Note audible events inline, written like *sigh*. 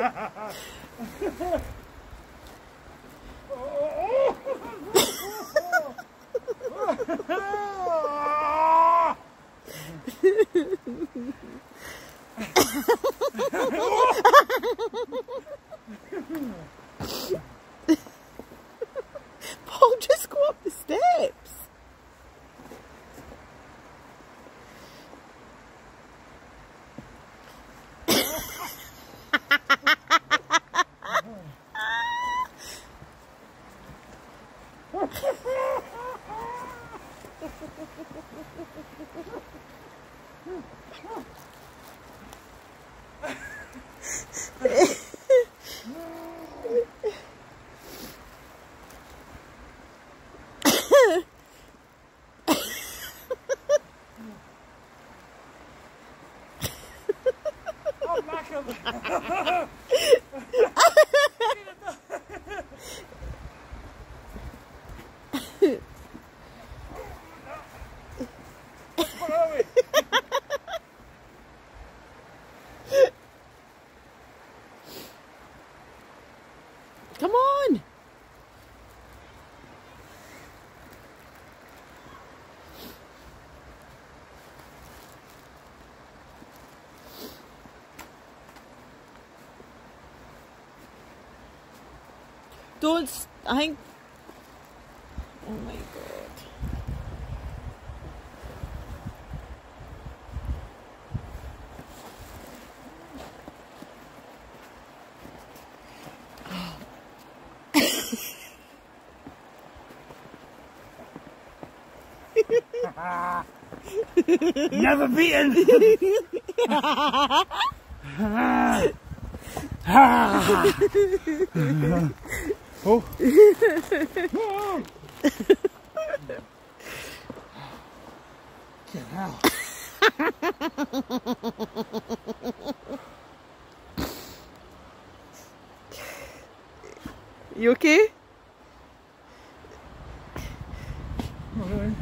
Up the steps. Oh, Malcolm! *laughs* Where Come on. Don't. I think. Oh my god. *laughs* Never beaten. oh. Get out. you okay? All right.